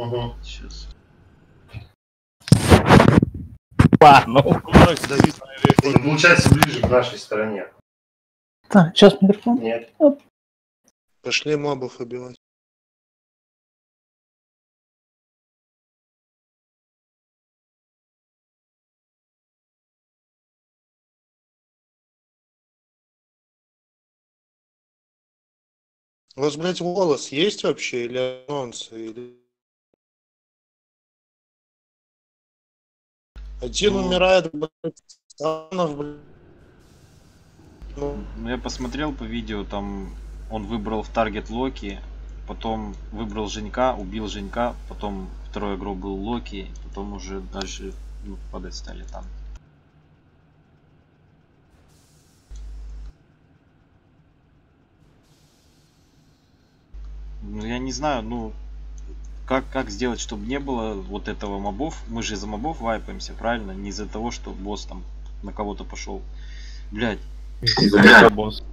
Угу. Сейчас. Ладно. И получается ближе к нашей стороне. Так, сейчас микрофон. Нет. Пошли мобов убивать. У вас, блядь, голос есть вообще? Или анонсы? Или... Один Ну. умирает. Ну, Ну, я посмотрел по видео, там он выбрал в таргет Локи, потом выбрал Женька, убил Женька, потом второй игрок был Локи, потом уже дальше ну, падать стали там. Ну, я не знаю, ну, как, как сделать, чтобы не было вот этого мобов. Мы же из-за мобов вайпаемся, правильно? Не из-за того, что босс там на кого-то пошел. Блять,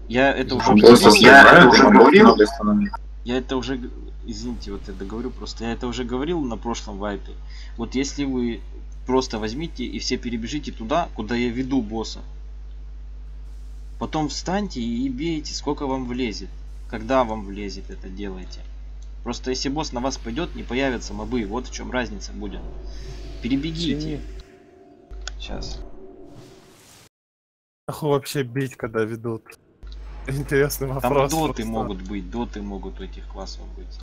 я это уже Босса говорил, я, я это уже, извините, вот это говорю просто, я это уже говорил на прошлом вайпе. Вот если вы просто возьмите и все перебежите туда, куда я веду босса, потом встаньте и бейте, сколько вам влезет. Когда вам влезет, это делайте. Просто если босс на вас пойдет, не появятся мобы. Вот в чем разница будет. Перебегите. Сейчас. Нахуй вообще бить, когда ведут? Интересный Там вопрос. доты просто. могут быть, доты могут у этих классов быть.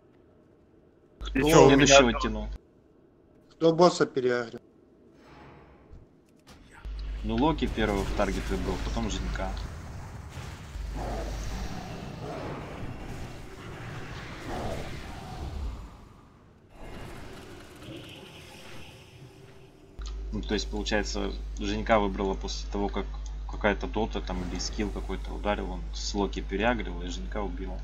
И Ну, чё, у меня Следующего тяну. кто босса переагрил? Ну, Локи первого в таргет выбрал, потом Женька. Ну, то есть, получается, Женька выбрала после того, как какая-то дота там или скилл какой-то ударил, он с Локи переагрил, и Женька убил.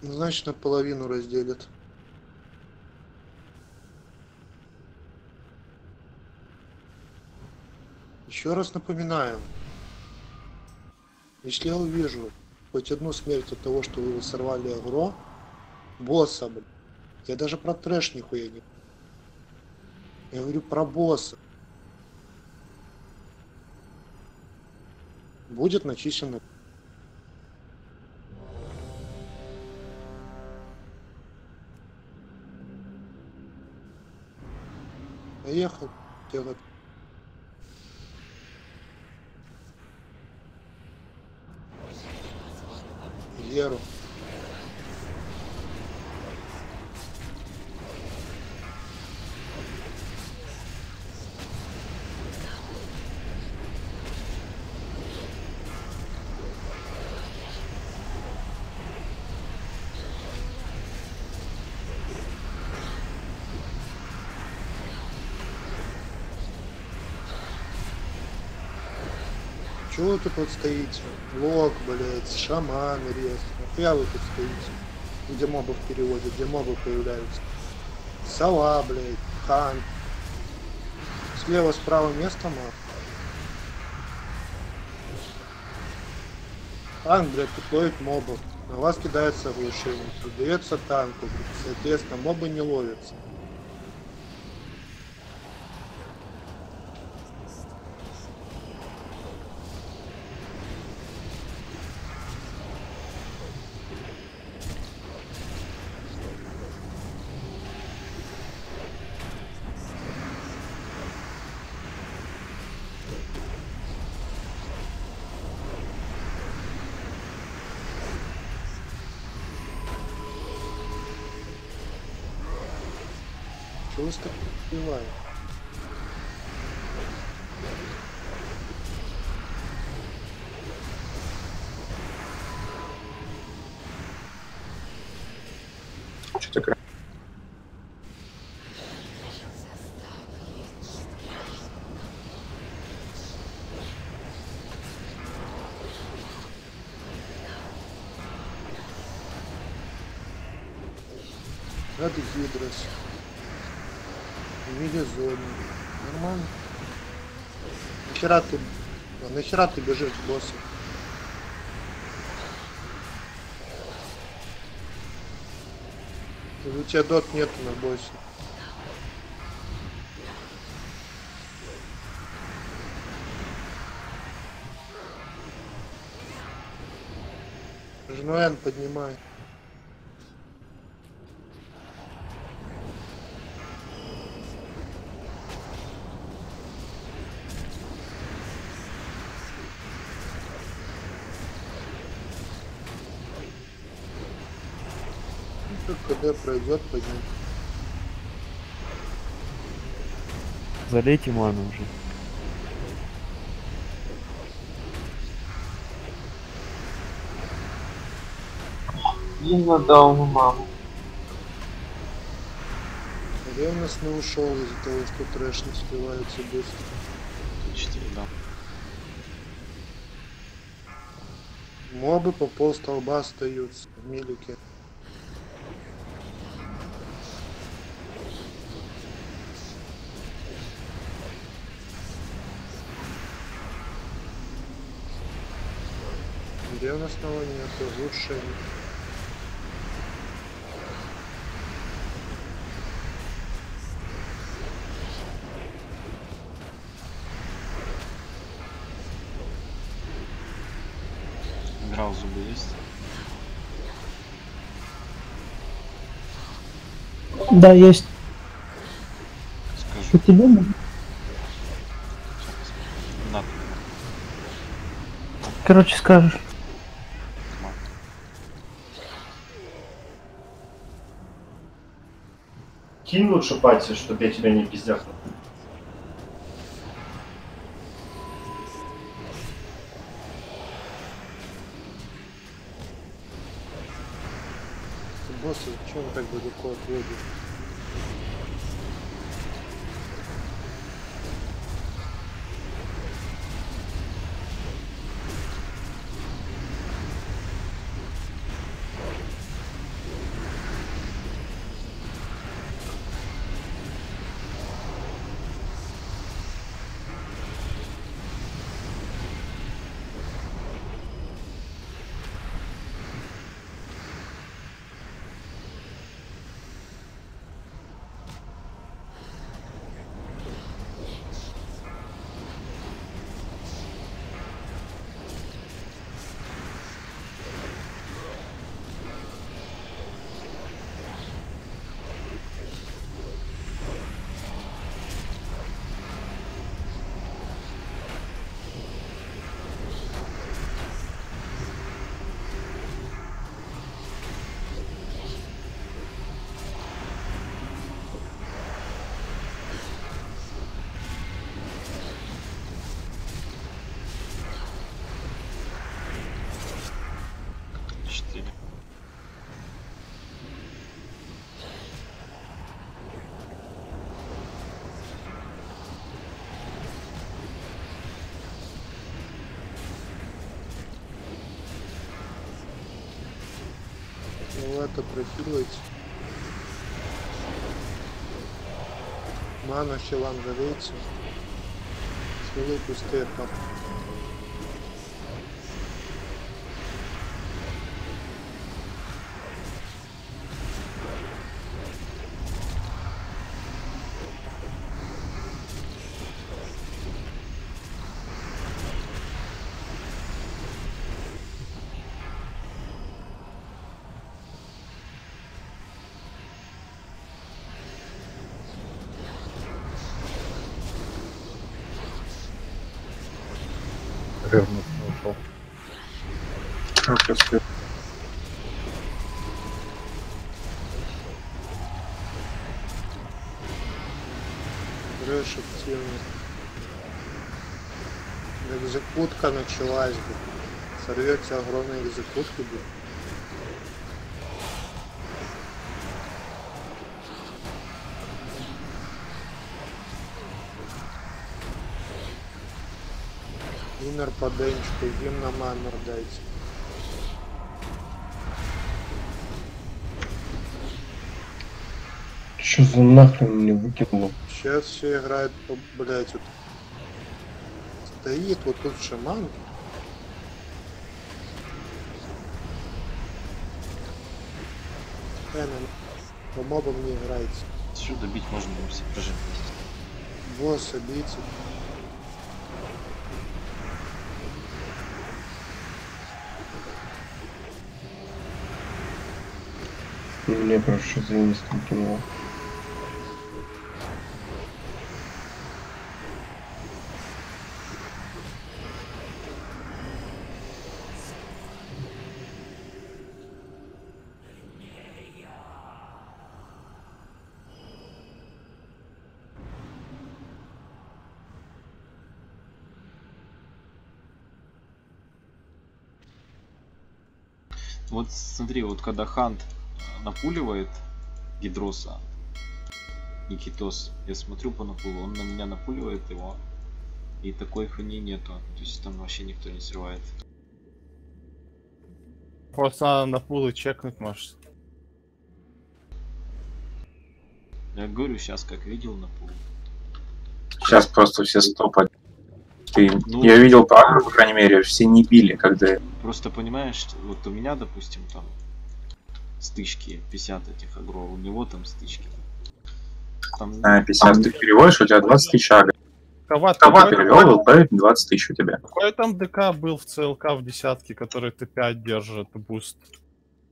Значит, наполовину разделят. Еще раз напоминаю. Если я увижу хоть одну смерть от того, что вы сорвали агро, босса, блин, я даже про трэш нихуя не... Я говорю про босса. Будет начислено Поехал делать. Леру. Чего тут вот стоите? Лок, блядь, шаман рез. Нахуя вы тут стоите? Где мобы в переводе, где мобы появляются? Сова, блядь, хан. Слева, справа место моб. Танк, блядь, тут ловит мобов. На вас кидается оглушение. Продается танку, блядь. Соответственно, мобы не ловятся. Так убиваете? Что такое? Надо гидрос. В мили-зоне. Нормально. Нахера ты... А нахера ты бежишь к? У тебя дот нету на боссе. Жну Н поднимай. Ну, как КД пройдет, поднимай. Залейте ману уже. Дима дал ему маму. Ревностно ушел из-за того, что трэш не сливается быстро. 4, да. Мобы по пол столба остаются в милике. Ревностного нету, лучше Играл зубы есть. Да, есть. Скажу. По тебе? Да, Короче, скажешь. Кинь лучше пати, чтобы я тебя не пиздякнул. Это профилить. Мана хилам залейте. Хилы пустые пап. Ревностно ушел. Трэш активный. Экзекутка началась бы. Сорвете огромные экзекутки бы. Иннер по денчику, им на дайте. Что за нахрен мне выкинуло? Сейчас все играют, блядь, вот. Стоит вот тут шаман. Эна, по мобам не играйте. Что добить можно, мы все прожим вместе. Босса бейте. Мне просто за не кинуло. Вот смотри, вот когда Хант напуливает Гидроса, Никитос, я смотрю по напулу, он на меня напуливает его, и такой хуйни нету. То есть там вообще никто не срывает. Просто надо на пулы чекнуть, может. Я говорю сейчас, как видел на пул. Сейчас просто все стопают. Ты... Ну. Я видел по крайней мере, все не били, когда... Просто понимаешь, вот у меня, допустим, там стычки 50 этих агро, у него там стычки. Там, а, 50 ты переводишь, у тебя 20 тысяч ага. Коват, какой, перевел, ЛП 20 тысяч у тебя. какой там ДК был в ЦЛК в десятке, который Т5 держит, буст?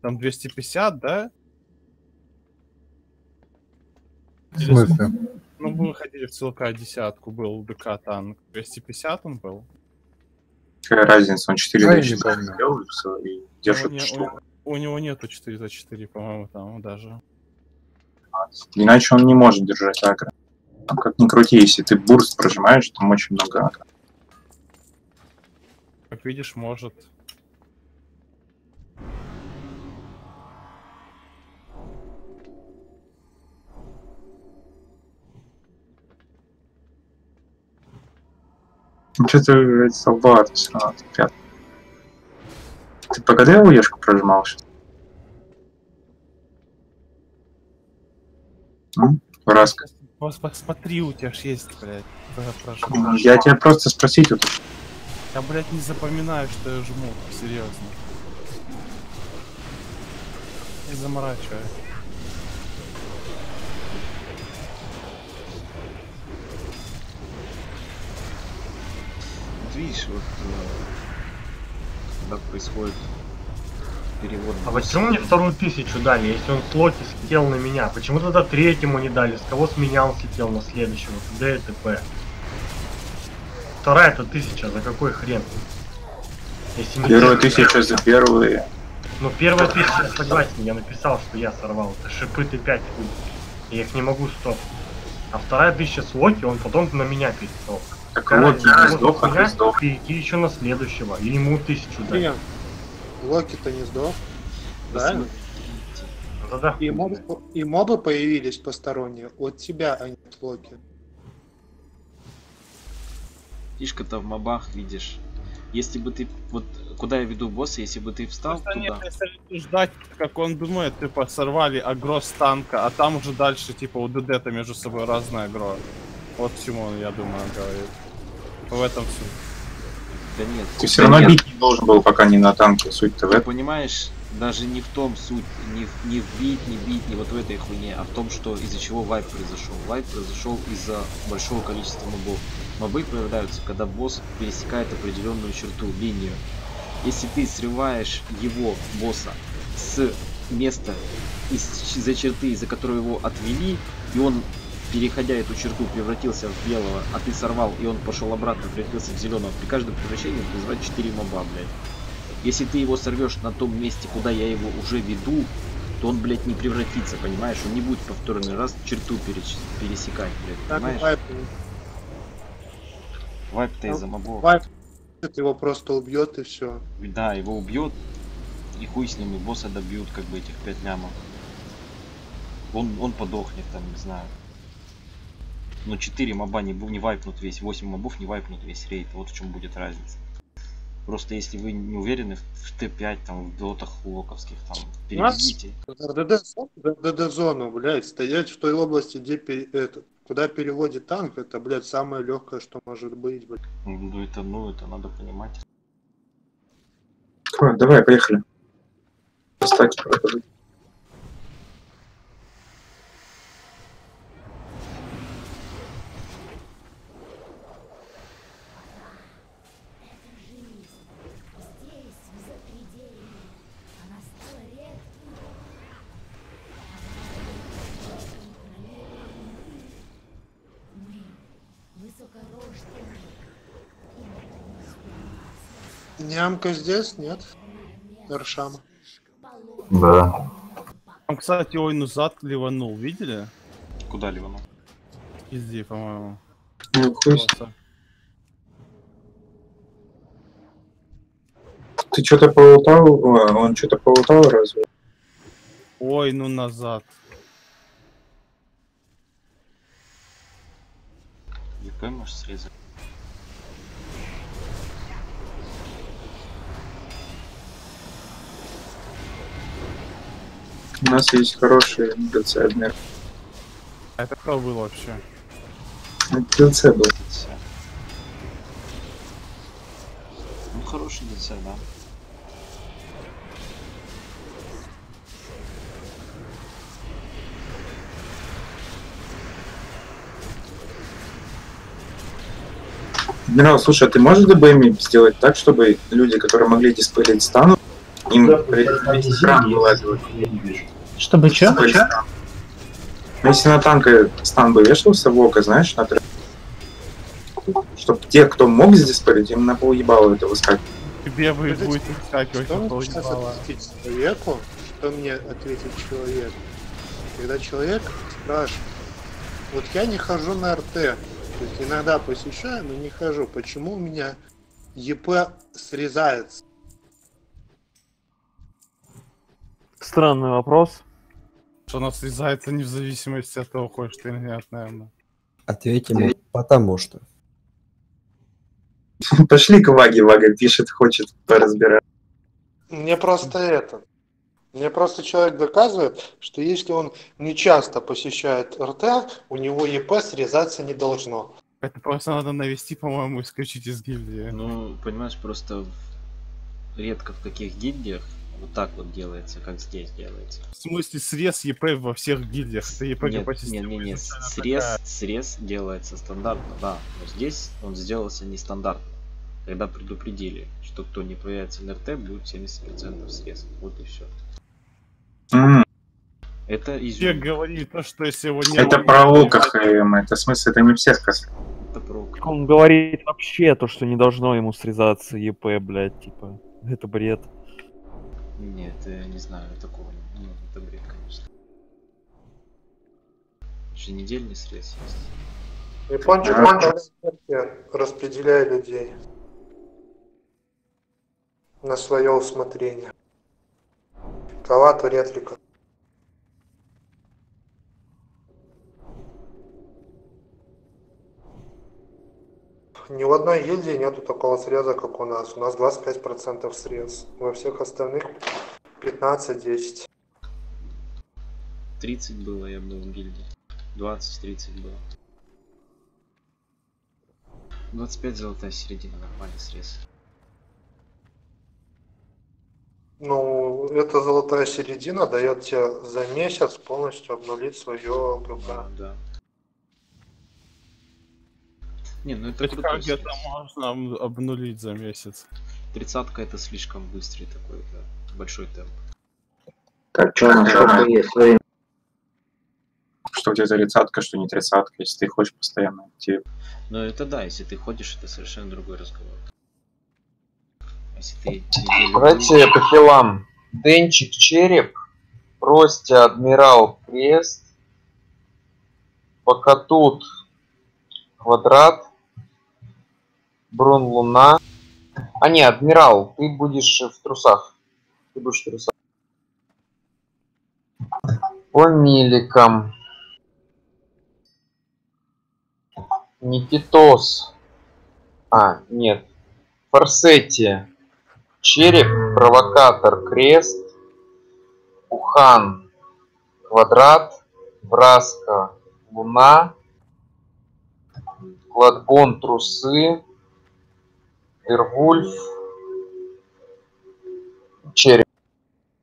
Там 250, да? В смысле? Ну, мы выходили в ЦЛК десятку, был ДК танк. 250 он был? Какая разница, он 4 Да, я тысячи сделал, и держит не- штуку. У- него нету 4 за 4, по-моему, там даже. Иначе он не может держать агро. Там как ни крути, если ты бурст прожимаешь, там очень много агро. Как видишь, может. Ну что ты, блядь, солдат, все равно пят. Ты уешку прожимал что? Раска. Пос- Посмотри, у тебя ж есть, блядь. прожимка. Я тебя просто спросить уточнил. Я, блядь, не запоминаю, что я жму, серьезно. Не заморачивай. Вот видишь, вот э, когда происходит перевод. А почему мне вторую тысячу дали, если он с Локи слетел на меня? Почему тогда третьему не дали? С кого с меня он слетел на следующего? ТД и ТП. Вторая это тысяча, за какой хрен? Если не Первая тысяча за первые. Ну первая тысяча, я согласен, я написал, что я сорвал. Это шипы Т5 хуй. Я их не могу стоп. А вторая тысяча с Локи, он потом на меня перестал. Так вот, не сдох, а ты сдох. Перейти еще на следующего. И ему тысячу дать. Локи-то не сдох. Тогда И мобы, и мобы появились посторонние от тебя, а не от Локи. Фишка-то в мобах, видишь. Если бы ты, вот куда я веду босса, если бы ты встал Просто нет, туда, если ждать, как он думает, типа, сорвали агро с танка, а там уже дальше, типа, у ДД-то между собой разное агро. Вот чему он, я думаю, говорит. В этом суть. Да нет. Ты все равно бить не должен был, пока не на танке. Суть-то в Ты этом. понимаешь, даже не в том суть, не, в- не в бить, не бить, не вот в этой хуйне, а в том, что из-за чего вайп произошел. Вайп произошел из-за большого количества мобов. Мобы появляются, когда босс пересекает определенную черту, линию. Если ты срываешь его, босса, с места, из-за черты, из-за которой его отвели, и он, переходя эту черту, превратился в белого, а ты сорвал, и он пошел обратно, превратился в зеленого, при каждом превращении вызывать 4 моба, блядь. Если ты его сорвешь на том месте, куда я его уже веду, то он, блядь, не превратится, понимаешь? Он не будет повторный раз черту переч- пересекать, блядь, Так, понимаешь? вайп, Вайп-то из-за мобов. вайп его просто убьет и все. Да, его убьет, и хуй с ним, и босса добьют, как бы, этих пять лямов. Он, он подохнет, там, не знаю. Но 4 моба не, не вайпнут весь, 8 мобов не вайпнут весь рейд. Вот в чем будет разница. Просто если вы не уверены в в Т5, там, в дотах локовских, там, нас- перебегите. РДД, РДД зону, блядь, стоять в той области, где это, куда переводит танк, это, блядь, самое легкое, что может быть, блядь. Ну, это, ну, это надо понимать. Ой, давай, поехали. Стаки Нямка здесь, нет? Аршама. Да. Там, кстати, ой, назад ливанул, видели? Куда ливанул? Пизди, по-моему. Ну. Ты что-то полутал? О, Он что-то полутал разве? Ой, ну назад. ЕП можешь срезать. У нас есть хороший ДЦ обмер. А это кто был вообще? ДЦ был. ДЦ. Ну, хороший ДЦ, да. Адмирал, слушай, а ты можешь ДБМ сделать так, чтобы люди, которые могли диспелить стану, им весь экран вылазил? Чтобы что? Стан. Ну, если на танка стан бы вешался в око, знаешь, на чтобы те, кто мог диспелить, им на пол ебало это выскакивать. Тебе вы будете выскакивать Что на полъебала. ответить человеку? Что мне ответит человек? Когда человек спрашивает, вот я не хожу на РТ, то есть иногда посещаю, но не хожу. Почему у меня ЕП срезается? Странный вопрос. Что она срезается не в зависимости от того, хочешь ты или нет, наверное. Ответь ему, потому что. Пошли к Ваге, Вага пишет, хочет поразбирать. Мне просто это. Мне просто человек доказывает, что если он не часто посещает РТ, у него ЕП срезаться не должно. Это просто надо навести, по-моему, исключить из гильдии. Ну, понимаешь, просто редко в каких гильдиях вот так вот делается, как здесь делается. В смысле, срез ЕП во всех гильдиях. Это ЕП Нет, по нет, нет, нет, срез, такая. срез делается стандартно, да, но здесь он сделался нестандартно. Когда предупредили, что кто не появится на РТ, будет 70% срез. Вот и все. Это Все изюм. говорили то, что если его не Это про лука ХМ, это в смысле, это не все сказки. Это про Он говорит вообще то, что не должно ему срезаться ЕП, блядь, типа. Это бред. Нет, я не знаю такого. Ну, это бред, конечно. Еженедельный срез есть. Япончик А. распределяя людей на свое усмотрение. Калату ретрика. Ни в одной гильдии нету такого среза, как у нас. У нас 25% срез. Во всех остальных 15-10. 30 было, я был в гильдии. 20-30 было. 25 золотая середина, нормальный срез. Ну, эта золотая середина дает тебе за месяц полностью обнулить свое ГП. Да, да. Не, ну это То есть крутой как это можно об- обнулить за месяц? Тридцатка это слишком быстрый такой, да, большой темп. Так, что на что есть время? Что у тебя за тридцатка, что не тридцатка, если ты хочешь постоянно идти. Но это да, если ты ходишь, это совершенно другой разговор. Если ты неделю Братья по хилам. Денчик Череп, Простя Адмирал Крест, пока тут Квадрат, Брун Луна. А не, Адмирал, ты будешь в трусах. Ты будешь в трусах. По миликам. Никитос. А, нет. Форсетти. Череп, провокатор, крест, Ухан, квадрат, Браска, луна, Кладбон, трусы, Вервульф, череп.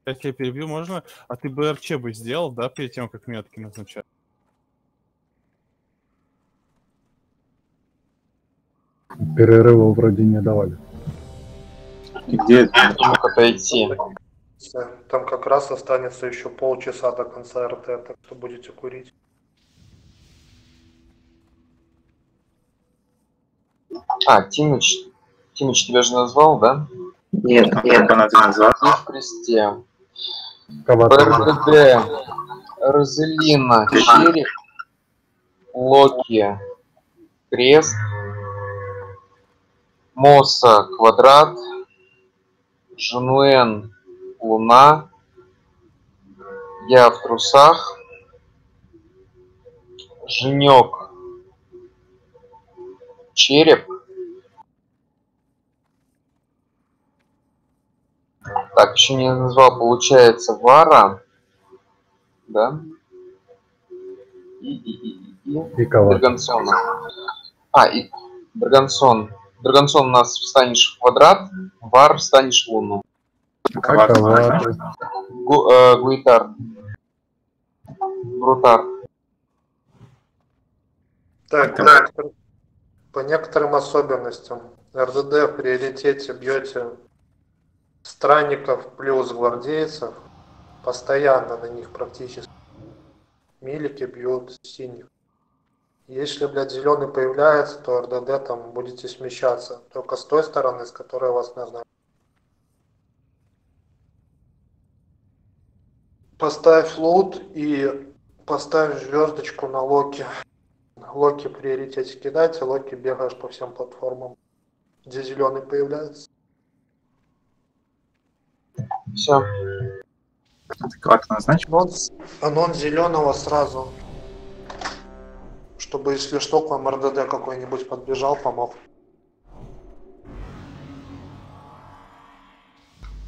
Я тебя перебью, можно? А ты БРЧ бы сделал, да, перед тем, как метки назначать? Перерыва вроде не давали. Где это? Мог отойти. Там как раз останется еще полчаса до конца РТ, так что будете курить. А, Тимыч. Тимыч тебя же назвал, да? Нет, нет. она тебя назвала? В кресте. БРД, Розелина, Череп, Локи, Крест, Моса, Квадрат, Женуэн, Луна, Я в трусах, Женек, Череп, Так, еще не назвал, получается, Вара. Да? И, и, и, и, и. Драгонсона. А, и Драгонсон. Драгонсон у нас встанешь в квадрат, Вар встанешь в луну. Можно. Гу, э, Гуитар. Брутар. Так, по, некоторым, по некоторым особенностям. РДД в приоритете бьете странников плюс гвардейцев. Постоянно на них практически. Милики бьют синих. Если, блядь, зеленый появляется, то РДД там будете смещаться. Только с той стороны, с которой вас назначили. Поставь лут и поставь звездочку на Локи. Локи приоритете кидайте, Локи бегаешь по всем платформам, где зеленый появляется. Все. Кого-то назначил? Анонс, анонс зеленого сразу. Чтобы, если что, к вам РДД какой-нибудь подбежал, помог.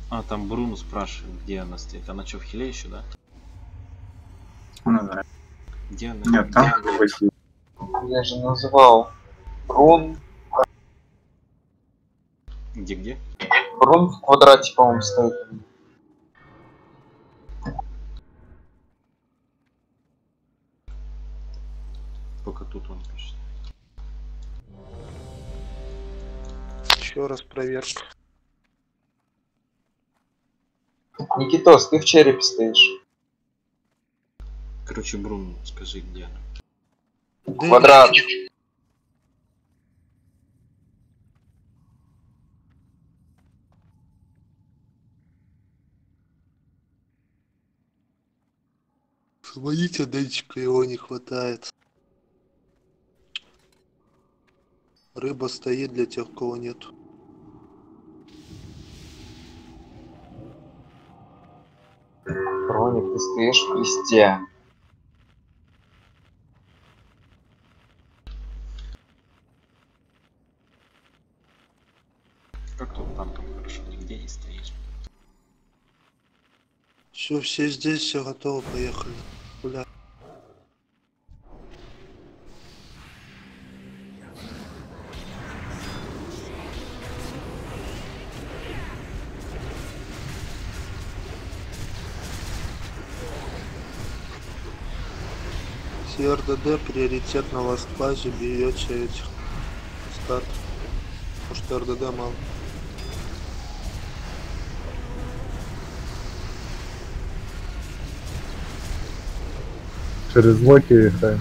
А, там Бруно спрашивает, где она стоит. Она что, в хиле еще, да? Ну да. Где она? Нет, там Я же называл. Брун. Где-где? Брун в квадрате, по-моему, стоит. Только тут он пишет. Еще раз проверка. Никитос, ты в черепе стоишь. Короче, Бруно, скажи, где она. Квадрат. Звоните, Денчика, его не хватает. Рыба стоит для тех, кого нет. Роник, ты стоишь в кресте. Как тут танком хорошо, нигде не стоишь. Все, все здесь, все готово, поехали. Гуляй. РДД приоритет на ластбазе берете этих старт. Потому что РДД мало. через Локи играем.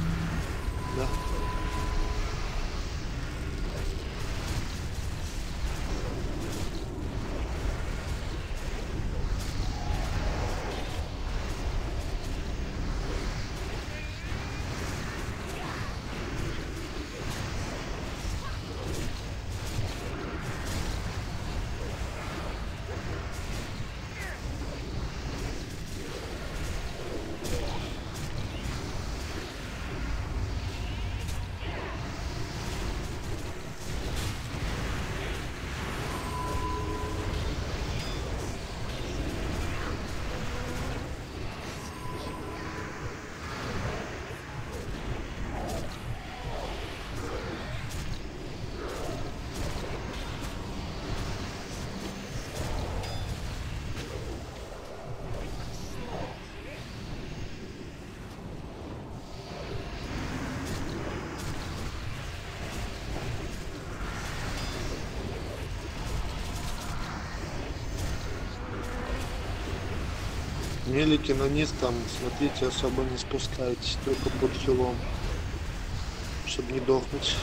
Мелики на низ там, смотрите, особо не спускайтесь, только под хилом. Чтобы не дохнуть.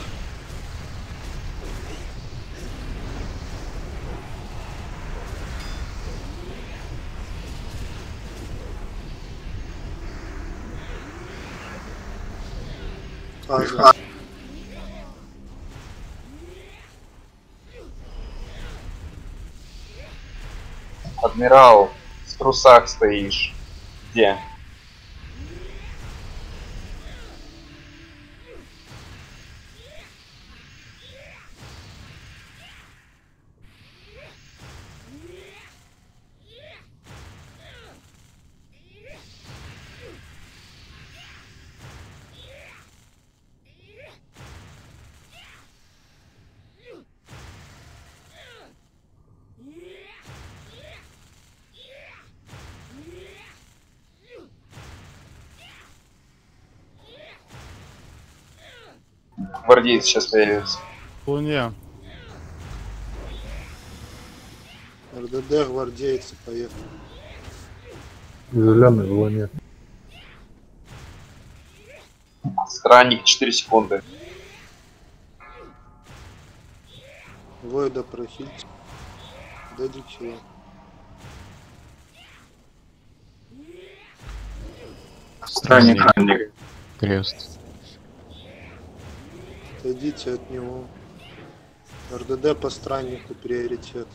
Фаза. Адмирал, трусах стоишь. Где? Гвардеец сейчас появится. Луне. РДД, гвардейцы, поехали. Зеленый в луне. Странник 4 секунды. Войда прохильте. Дадик хила. Странник. Крест. Отойдите от него. РДД по страннику приоритет.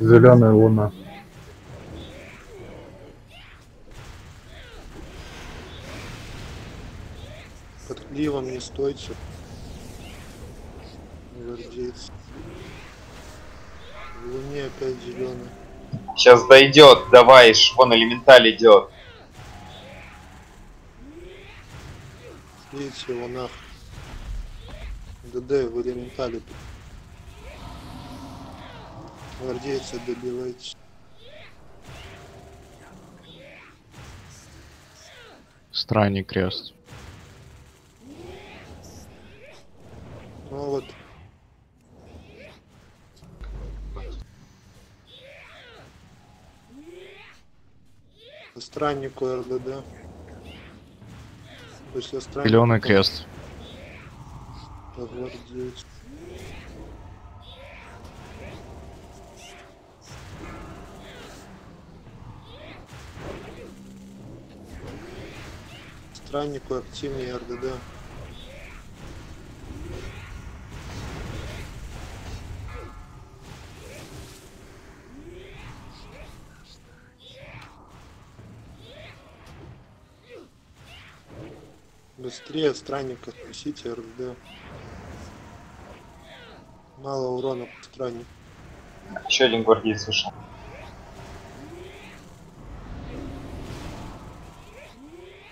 Зеленая луна. Под кливом не стойте. Гвардейцы. В луне опять зеленый. Сейчас дойдет, давай, вон элементаль идет. Видите его нах. ДД в элементале. Гвардейцы добивайте. Странник крест. Ну вот. Страннику РДД. После странника Зеленый крест. Страннику активнее РДД. Быстрее странника спасите РД. Мало урона по страннику. Еще один гвардеец вышел.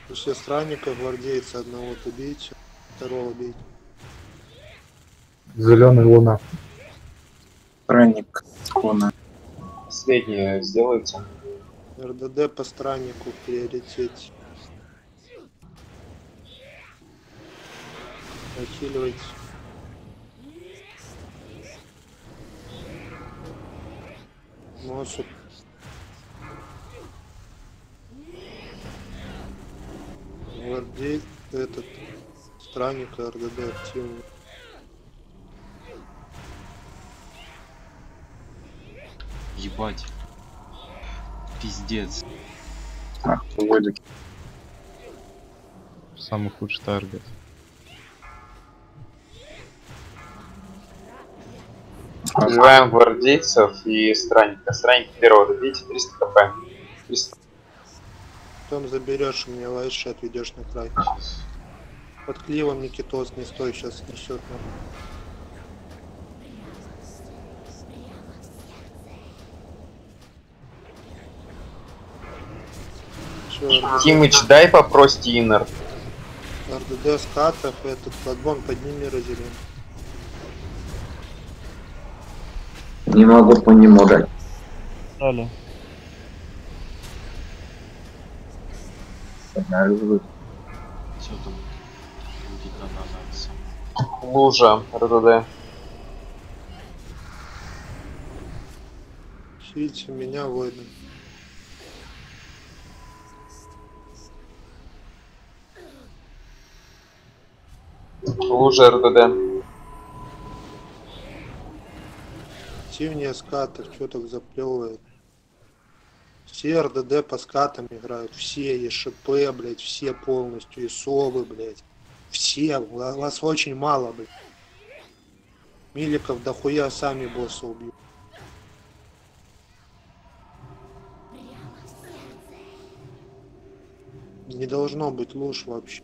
После странника гвардейца одного убейте, второго бейте. Зеленая луна. Странник. Луна. Последнее сделайте. РДД по страннику в приоритете. Нахиливайте. Носу. Гвардей этот странник РДД активный. Ебать. Пиздец. Ах, выйду. Самый худший таргет. Убиваем гвардейцев и странника. Странник первого добейте 300 кп. 300. Потом заберешь меня лайши, отведешь на край. Под кливом Никитос не стой, сейчас несет нам. Тимыч, дай попросить иннер. РДД скатов, этот подбон подними разделен. Не могу по нему дать. Дали. Все там. Лужа, РДД. Ищите меня, воины. Лужа, РДД. Тивния скатов, что так заплевывает? Все РДД по скатам играют, все, и ШП, блядь, все полностью, и совы, блядь. Все, Ва- вас очень мало, блядь. Миликов дохуя сами босса убьют. Не должно быть ложь вообще.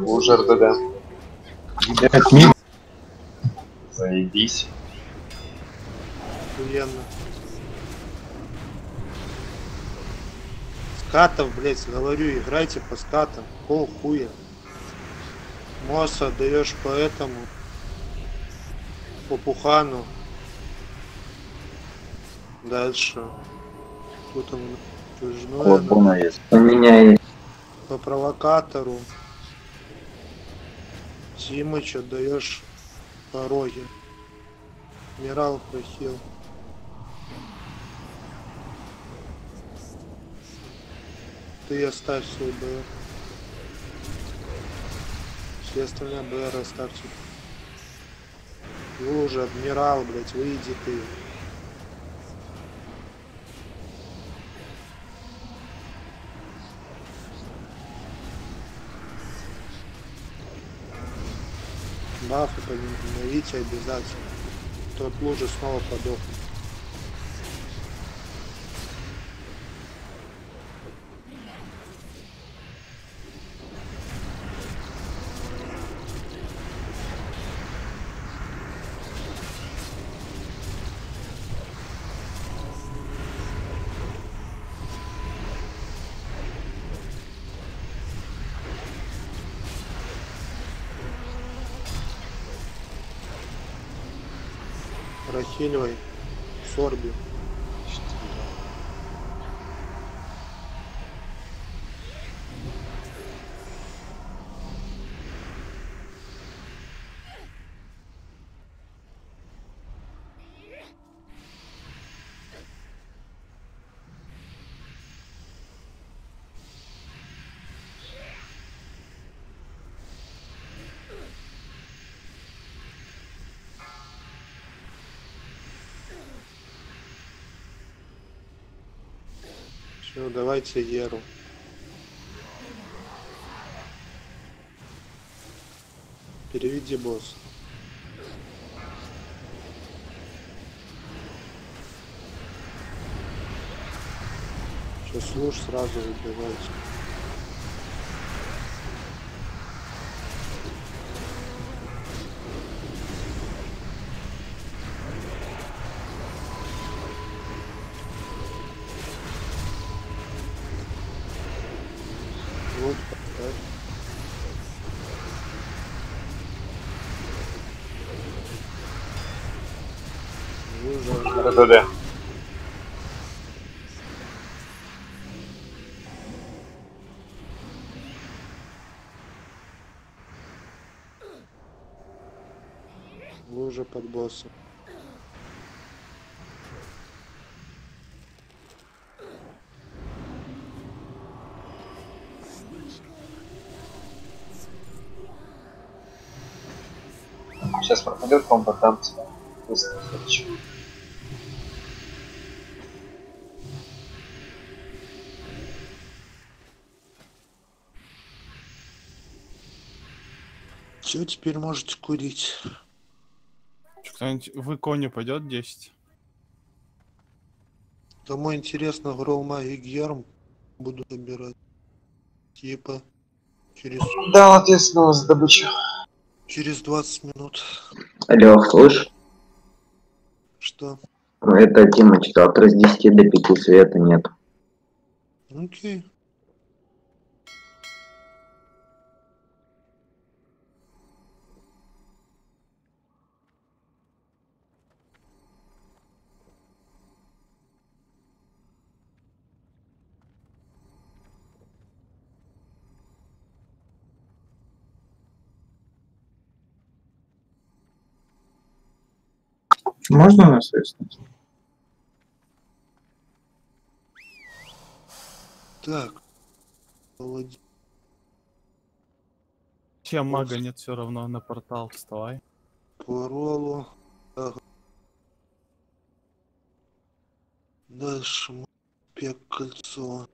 Лужа, РДД. Блядь, мимо. Заебись. Охуенно. Скатов, блять, говорю, играйте по скатам. Пол хуя. Мосс отдаешь по этому. По пухану. Дальше. Тут он чужное. Лабуна есть. У меня есть. По провокатору. Тимыч отдаешь по роге. Мирал прохил. Ты оставь свой БР. Все остальные БР оставьте. Вы уже адмирал, блять, выйди ты. Бафы поднимите обязательно. Тот лужи снова подохнет. 19. Все, давайте Еру. Переведи босс. Сейчас луж сразу выбивайте. Лужа. РДД. Лужа под боссом. Сейчас пропадет комбо танцы. Быстро хочу. Все, теперь можете курить. Кто-нибудь в иконе пойдет 10? Кому интересно, Грол Маги Герм буду собирать. Типа через, Да, ответственного за добычу. через 20 минут. Лех, слышь? Что? Ну, Это Тима читал. С 10 до 5 света нет. Окей. Можно нас выяснить? Так. Чем мага нет все равно на портал, вставай. По роллу. Так. Дальше пек кольцо.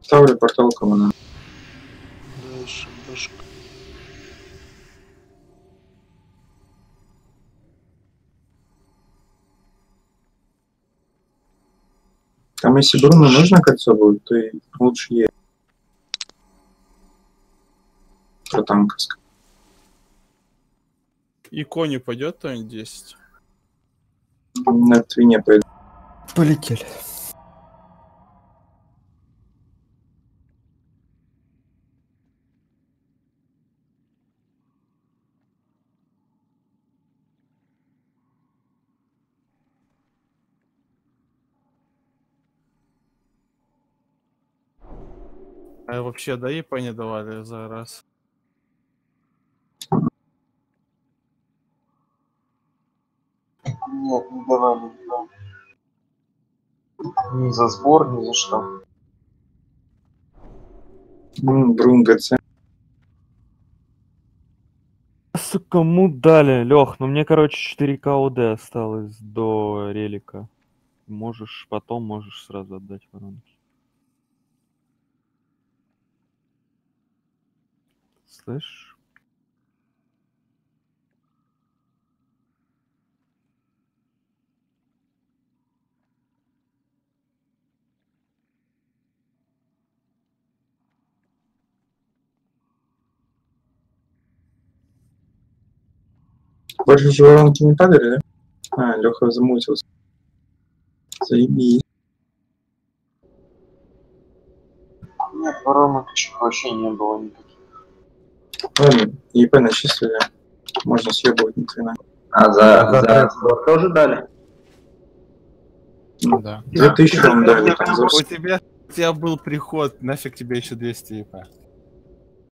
Ставлю портал кому надо. Дальше башка. Там если Бруно нужно кольцо будет, то и лучше ей. Про танковское. Иконе пойдет кто-нибудь 10? На твине пойду. Полетели. Вообще да ИП не давали за раз. Нет, не давали. да. Ни за сбор, ни за что. М, Брун ГЦ. Сука, кому дали, Лех? Ну мне, короче, 4 КОД осталось до релика. Можешь потом, можешь сразу отдать воронки. Слышь? Больше же воронки не падали, да? А, Леха замутился. Заебись. Нет, воронок еще вообще не было никаких. ЕП начислили. Можно съебывать на твина. А за, за сбор тоже дали? Да. Две тысячи вам дали за У тебя, у тебя был приход, нафиг тебе еще 200 ИП.